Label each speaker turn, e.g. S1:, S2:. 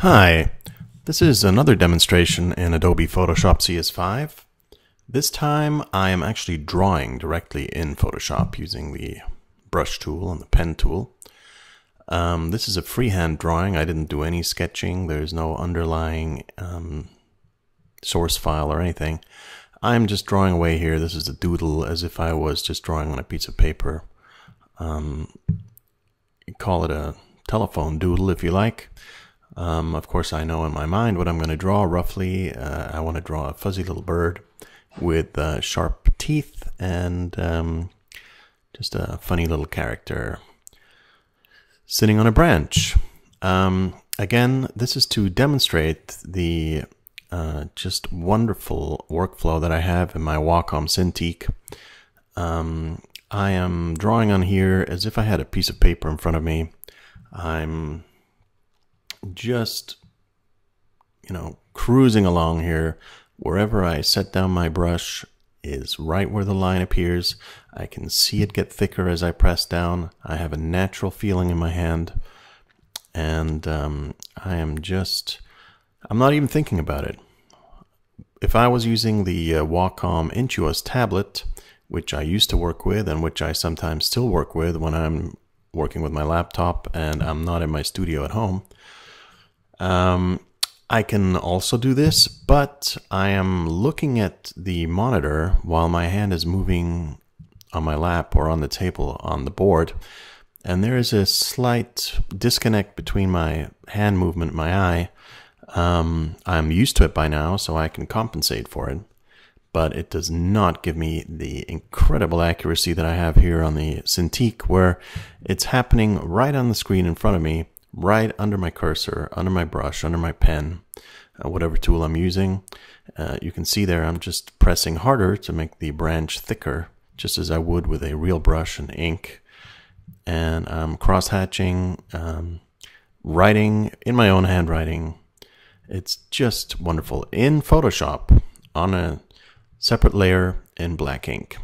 S1: Hi, this is another demonstration in Adobe Photoshop CS5. This time I am actually drawing directly in Photoshop using the brush tool and the pen tool. Um, this is a freehand drawing. I didn't do any sketching. There's no underlying um, source file or anything. I'm just drawing away here. This is a doodle as if I was just drawing on a piece of paper. Um, call it a telephone doodle if you like. Um, of course, I know in my mind what I'm going to draw roughly. Uh, I want to draw a fuzzy little bird with uh, sharp teeth and um, just a funny little character sitting on a branch. Um, again, this is to demonstrate the uh, just wonderful workflow that I have in my Wacom Cintiq. Um, I am drawing on here as if I had a piece of paper in front of me. I'm just, you know, cruising along here. Wherever I set down my brush is right where the line appears. I can see it get thicker as I press down. I have a natural feeling in my hand. And um, I am just, I'm not even thinking about it. If I was using the uh, Wacom Intuos tablet, which I used to work with and which I sometimes still work with when I'm working with my laptop and I'm not in my studio at home, um, I can also do this, but I am looking at the monitor while my hand is moving on my lap or on the table on the board. And there is a slight disconnect between my hand movement and my eye. Um, I'm used to it by now, so I can compensate for it. But it does not give me the incredible accuracy that I have here on the Cintiq, where it's happening right on the screen in front of me right under my cursor, under my brush, under my pen, uh, whatever tool I'm using. Uh, you can see there I'm just pressing harder to make the branch thicker, just as I would with a real brush and ink. And I'm cross-hatching, um, writing in my own handwriting. It's just wonderful in Photoshop on a separate layer in black ink.